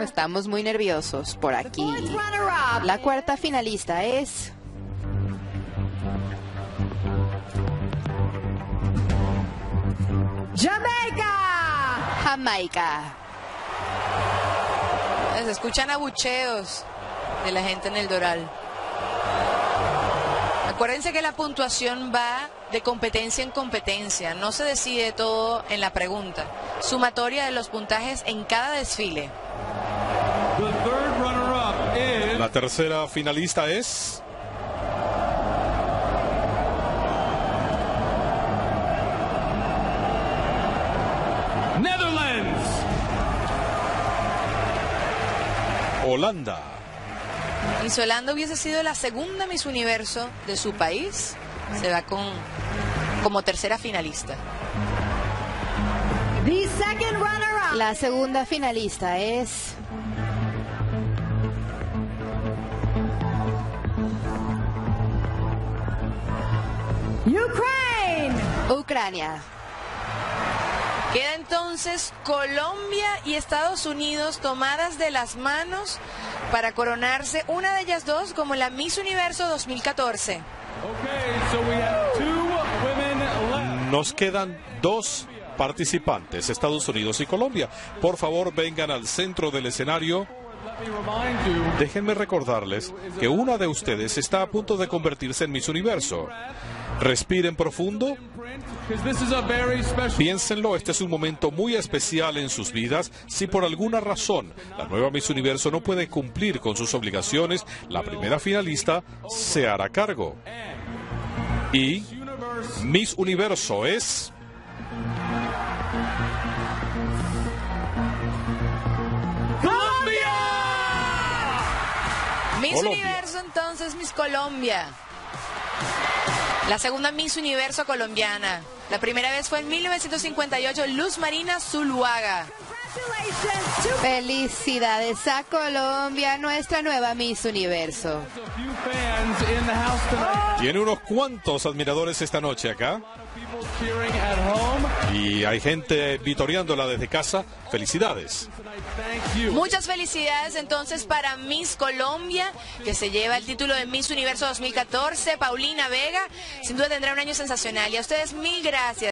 Estamos muy nerviosos por aquí. La cuarta finalista es... Jamaica. Jamaica. Se escuchan abucheos de la gente en el Doral. Acuérdense que la puntuación va de competencia en competencia, no se decide todo en la pregunta. Sumatoria de los puntajes en cada desfile. La tercera finalista es... Netherlands. Holanda. Miss Holanda hubiese sido la segunda Miss Universo de su país. Se va con como tercera finalista. La segunda finalista es... Ukraine. Ucrania. Queda entonces Colombia y Estados Unidos tomadas de las manos para coronarse una de ellas dos como la Miss Universo 2014. Nos quedan dos participantes, Estados Unidos y Colombia. Por favor, vengan al centro del escenario. Déjenme recordarles que una de ustedes está a punto de convertirse en Miss Universo. Respiren profundo, piénsenlo, este es un momento muy especial en sus vidas. Si por alguna razón la nueva Miss Universo no puede cumplir con sus obligaciones, la primera finalista se hará cargo. Y. Miss Universo es... Miss Colombia. Universo entonces Miss Colombia. La segunda Miss Universo colombiana. La primera vez fue en 1958 Luz Marina Zuluaga. Felicidades a Colombia, nuestra nueva Miss Universo. Tiene unos cuantos admiradores esta noche acá. Y hay gente vitoreándola desde casa. Felicidades. Muchas felicidades entonces para Miss Colombia, que se lleva el título de Miss Universo 2014, Paulina Vega. Sin duda tendrá un año sensacional. Y a ustedes mil gracias.